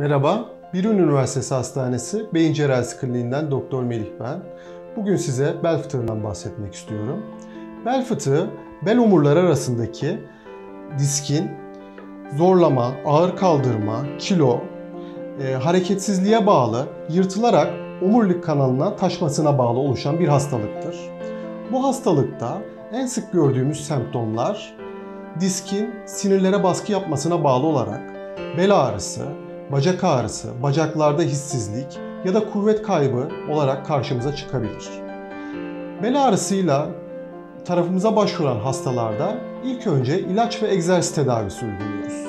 Merhaba, Birun Üniversitesi Hastanesi Beyin Cerrahisi Kliniğinden Doktor Melih ben. Bugün size bel fıtığından bahsetmek istiyorum. Bel fıtığı, bel omurları arasındaki diskin zorlama, ağır kaldırma, kilo, e, hareketsizliğe bağlı yırtılarak omurilik kanalına taşmasına bağlı oluşan bir hastalıktır. Bu hastalıkta en sık gördüğümüz semptomlar diskin sinirlere baskı yapmasına bağlı olarak bel ağrısı, bacak ağrısı, bacaklarda hissizlik ya da kuvvet kaybı olarak karşımıza çıkabilir. Bel ağrısıyla tarafımıza başvuran hastalarda ilk önce ilaç ve egzersiz tedavisi uyguluyoruz.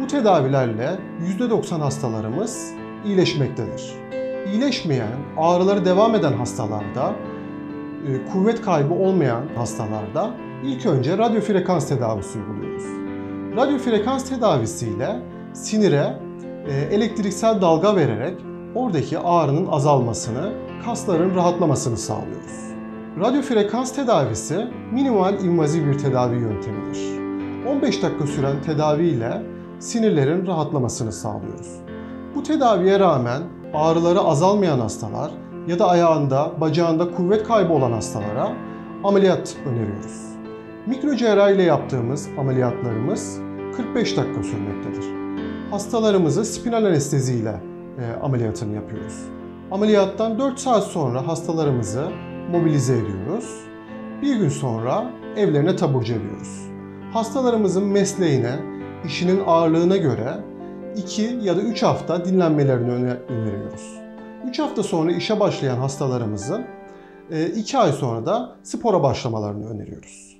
Bu tedavilerle %90 hastalarımız iyileşmektedir. İyileşmeyen, ağrıları devam eden hastalarda, e, kuvvet kaybı olmayan hastalarda ilk önce radyo frekans tedavisi uyguluyoruz. Radyo frekans tedavisiyle sinire elektriksel dalga vererek oradaki ağrının azalmasını, kasların rahatlamasını sağlıyoruz. Radyo frekans tedavisi minimal invaziv bir tedavi yöntemidir. 15 dakika süren tedaviyle sinirlerin rahatlamasını sağlıyoruz. Bu tedaviye rağmen ağrıları azalmayan hastalar ya da ayağında, bacağında kuvvet kaybı olan hastalara ameliyat öneriyoruz. Mikro cerrahi ile yaptığımız ameliyatlarımız 45 dakika sürmektedir. Hastalarımızı spinal anestezi ile e, ameliyatını yapıyoruz. Ameliyattan 4 saat sonra hastalarımızı mobilize ediyoruz. Bir gün sonra evlerine taburcu ediyoruz. Hastalarımızın mesleğine, işinin ağırlığına göre 2 ya da 3 hafta dinlenmelerini öneriyoruz. 3 hafta sonra işe başlayan hastalarımızın 2 ay sonra da spora başlamalarını öneriyoruz.